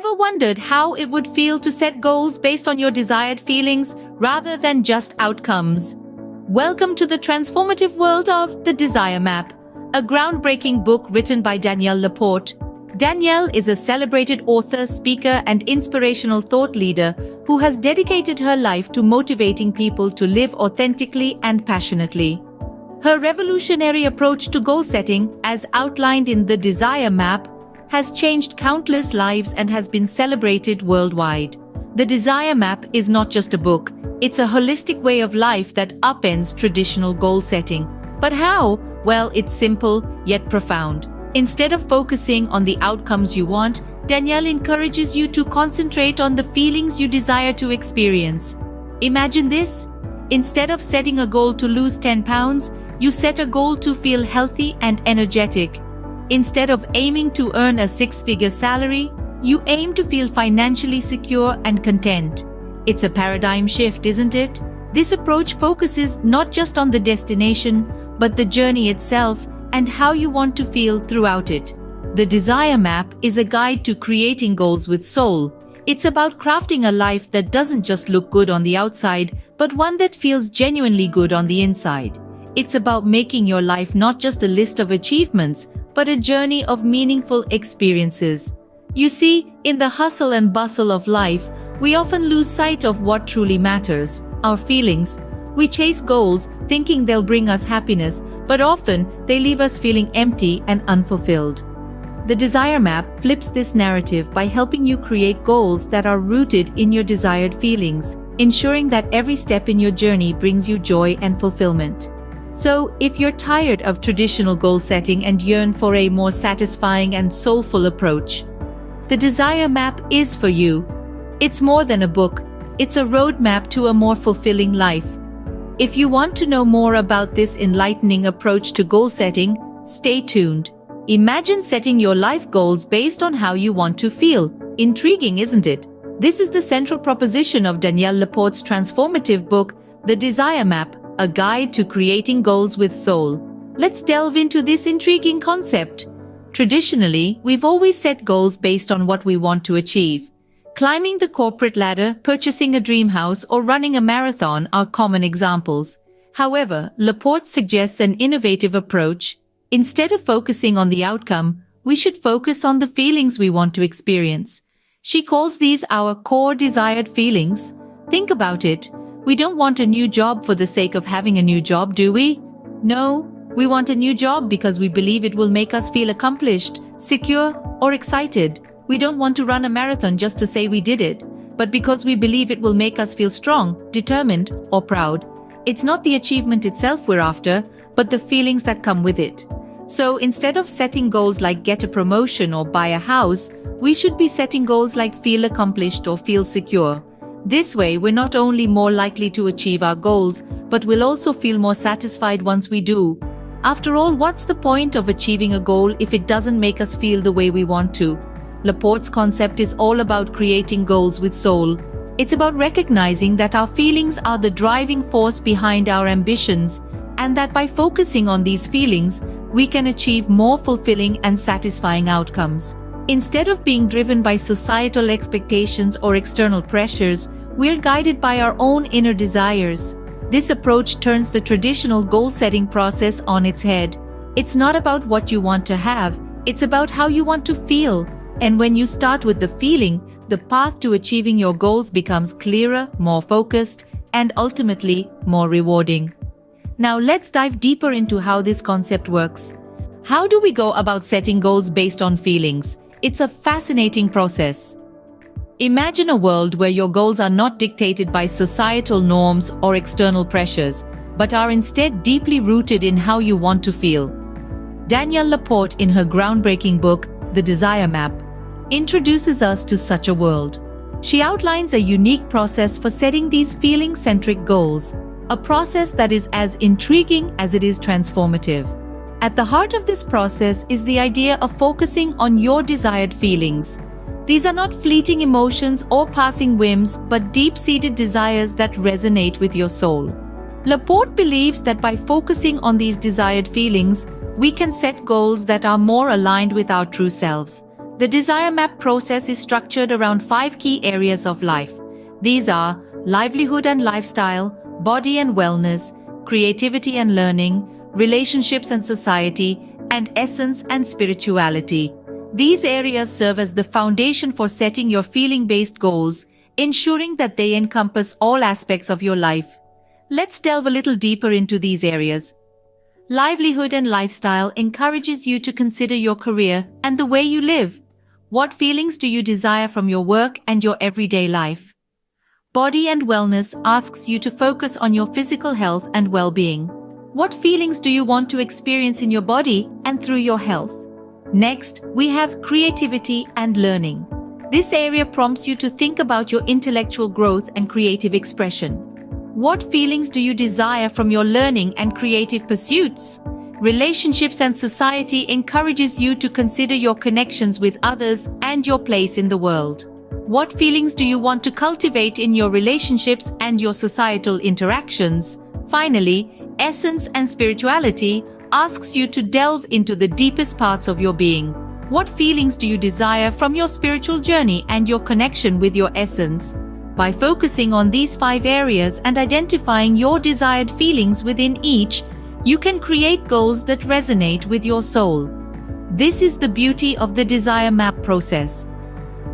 Ever wondered how it would feel to set goals based on your desired feelings rather than just outcomes? Welcome to the transformative world of The Desire Map, a groundbreaking book written by Danielle Laporte. Danielle is a celebrated author, speaker, and inspirational thought leader who has dedicated her life to motivating people to live authentically and passionately. Her revolutionary approach to goal setting, as outlined in the Desire Map, has changed countless lives and has been celebrated worldwide. The Desire Map is not just a book, it's a holistic way of life that upends traditional goal setting. But how? Well, it's simple yet profound. Instead of focusing on the outcomes you want, Danielle encourages you to concentrate on the feelings you desire to experience. Imagine this. Instead of setting a goal to lose 10 pounds, you set a goal to feel healthy and energetic. Instead of aiming to earn a six-figure salary, you aim to feel financially secure and content. It's a paradigm shift, isn't it? This approach focuses not just on the destination, but the journey itself and how you want to feel throughout it. The Desire Map is a guide to creating goals with soul. It's about crafting a life that doesn't just look good on the outside, but one that feels genuinely good on the inside. It's about making your life not just a list of achievements, but a journey of meaningful experiences. You see, in the hustle and bustle of life, we often lose sight of what truly matters, our feelings. We chase goals thinking they'll bring us happiness, but often they leave us feeling empty and unfulfilled. The Desire Map flips this narrative by helping you create goals that are rooted in your desired feelings, ensuring that every step in your journey brings you joy and fulfillment. So, if you're tired of traditional goal setting and yearn for a more satisfying and soulful approach, the Desire Map is for you. It's more than a book, it's a roadmap to a more fulfilling life. If you want to know more about this enlightening approach to goal setting, stay tuned. Imagine setting your life goals based on how you want to feel. Intriguing, isn't it? This is the central proposition of Danielle Laporte's transformative book, The Desire Map a guide to creating goals with soul. Let's delve into this intriguing concept. Traditionally, we've always set goals based on what we want to achieve. Climbing the corporate ladder, purchasing a dream house, or running a marathon are common examples. However, Laporte suggests an innovative approach. Instead of focusing on the outcome, we should focus on the feelings we want to experience. She calls these our core desired feelings. Think about it. We don't want a new job for the sake of having a new job, do we? No, we want a new job because we believe it will make us feel accomplished, secure, or excited. We don't want to run a marathon just to say we did it, but because we believe it will make us feel strong, determined, or proud. It's not the achievement itself we're after, but the feelings that come with it. So instead of setting goals like get a promotion or buy a house, we should be setting goals like feel accomplished or feel secure. This way, we're not only more likely to achieve our goals, but we'll also feel more satisfied once we do. After all, what's the point of achieving a goal if it doesn't make us feel the way we want to? Laporte's concept is all about creating goals with soul. It's about recognizing that our feelings are the driving force behind our ambitions, and that by focusing on these feelings, we can achieve more fulfilling and satisfying outcomes. Instead of being driven by societal expectations or external pressures, we're guided by our own inner desires. This approach turns the traditional goal-setting process on its head. It's not about what you want to have, it's about how you want to feel. And when you start with the feeling, the path to achieving your goals becomes clearer, more focused, and ultimately more rewarding. Now let's dive deeper into how this concept works. How do we go about setting goals based on feelings? It's a fascinating process. Imagine a world where your goals are not dictated by societal norms or external pressures, but are instead deeply rooted in how you want to feel. Danielle Laporte in her groundbreaking book, The Desire Map, introduces us to such a world. She outlines a unique process for setting these feeling-centric goals, a process that is as intriguing as it is transformative. At the heart of this process is the idea of focusing on your desired feelings. These are not fleeting emotions or passing whims, but deep-seated desires that resonate with your soul. Laporte believes that by focusing on these desired feelings, we can set goals that are more aligned with our true selves. The Desire Map process is structured around five key areas of life. These are livelihood and lifestyle, body and wellness, creativity and learning, relationships and society, and essence and spirituality. These areas serve as the foundation for setting your feeling-based goals, ensuring that they encompass all aspects of your life. Let's delve a little deeper into these areas. Livelihood and lifestyle encourages you to consider your career and the way you live. What feelings do you desire from your work and your everyday life? Body and Wellness asks you to focus on your physical health and well-being. What feelings do you want to experience in your body and through your health? Next, we have creativity and learning. This area prompts you to think about your intellectual growth and creative expression. What feelings do you desire from your learning and creative pursuits? Relationships and society encourages you to consider your connections with others and your place in the world. What feelings do you want to cultivate in your relationships and your societal interactions? Finally, essence and spirituality asks you to delve into the deepest parts of your being. What feelings do you desire from your spiritual journey and your connection with your essence? By focusing on these five areas and identifying your desired feelings within each, you can create goals that resonate with your soul. This is the beauty of the Desire Map process.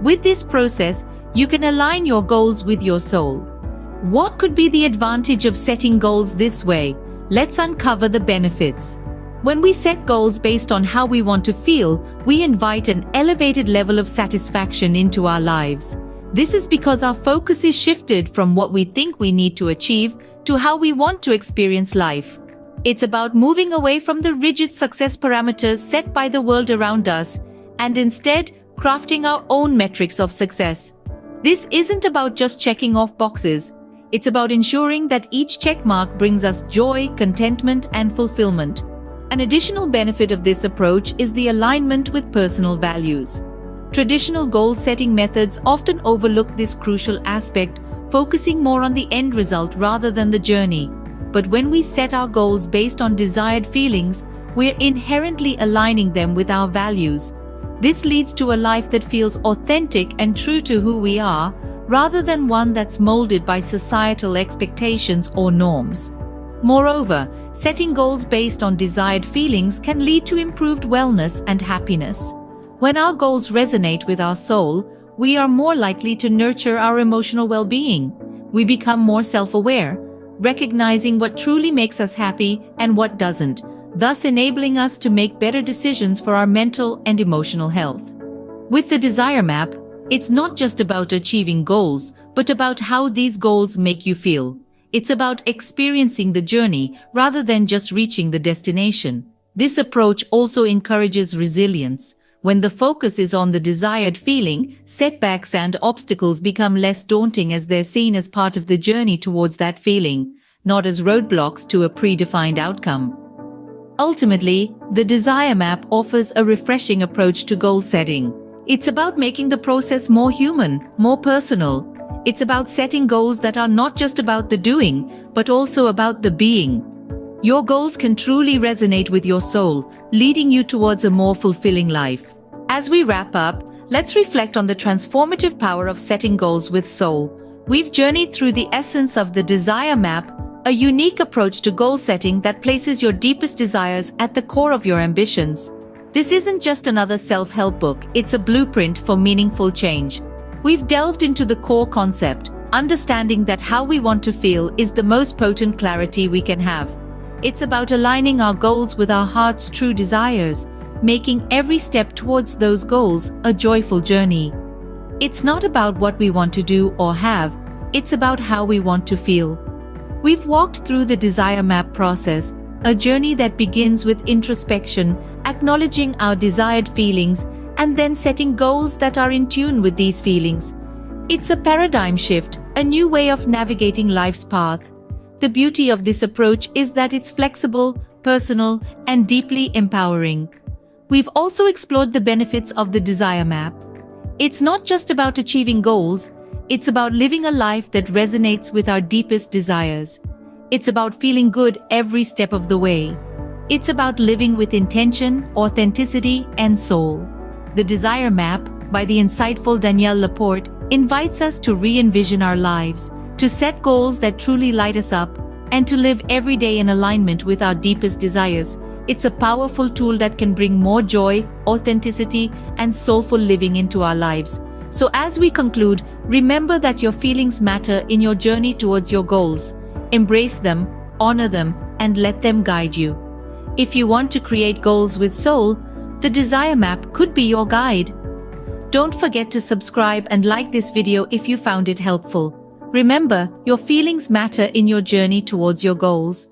With this process, you can align your goals with your soul. What could be the advantage of setting goals this way? Let's uncover the benefits. When we set goals based on how we want to feel, we invite an elevated level of satisfaction into our lives. This is because our focus is shifted from what we think we need to achieve to how we want to experience life. It's about moving away from the rigid success parameters set by the world around us and instead crafting our own metrics of success. This isn't about just checking off boxes. It's about ensuring that each checkmark brings us joy, contentment, and fulfillment. An additional benefit of this approach is the alignment with personal values. Traditional goal-setting methods often overlook this crucial aspect, focusing more on the end result rather than the journey. But when we set our goals based on desired feelings, we're inherently aligning them with our values. This leads to a life that feels authentic and true to who we are, rather than one that's molded by societal expectations or norms. Moreover, setting goals based on desired feelings can lead to improved wellness and happiness. When our goals resonate with our soul, we are more likely to nurture our emotional well-being. We become more self-aware, recognizing what truly makes us happy and what doesn't, thus enabling us to make better decisions for our mental and emotional health. With the Desire Map, it's not just about achieving goals, but about how these goals make you feel. It's about experiencing the journey rather than just reaching the destination. This approach also encourages resilience. When the focus is on the desired feeling, setbacks and obstacles become less daunting as they're seen as part of the journey towards that feeling, not as roadblocks to a predefined outcome. Ultimately, the Desire Map offers a refreshing approach to goal setting. It's about making the process more human, more personal. It's about setting goals that are not just about the doing, but also about the being. Your goals can truly resonate with your soul, leading you towards a more fulfilling life. As we wrap up, let's reflect on the transformative power of setting goals with soul. We've journeyed through the essence of the Desire Map, a unique approach to goal setting that places your deepest desires at the core of your ambitions. This isn't just another self-help book, it's a blueprint for meaningful change. We've delved into the core concept, understanding that how we want to feel is the most potent clarity we can have. It's about aligning our goals with our heart's true desires, making every step towards those goals a joyful journey. It's not about what we want to do or have, it's about how we want to feel. We've walked through the Desire Map process, a journey that begins with introspection, acknowledging our desired feelings, and then setting goals that are in tune with these feelings. It's a paradigm shift, a new way of navigating life's path. The beauty of this approach is that it's flexible, personal, and deeply empowering. We've also explored the benefits of the Desire Map. It's not just about achieving goals, it's about living a life that resonates with our deepest desires. It's about feeling good every step of the way. It's about living with intention, authenticity, and soul. The Desire Map, by the insightful Danielle Laporte, invites us to re-envision our lives, to set goals that truly light us up, and to live every day in alignment with our deepest desires. It's a powerful tool that can bring more joy, authenticity, and soulful living into our lives. So as we conclude, remember that your feelings matter in your journey towards your goals. Embrace them, honor them, and let them guide you. If you want to create goals with soul, the Desire Map could be your guide. Don't forget to subscribe and like this video if you found it helpful. Remember, your feelings matter in your journey towards your goals.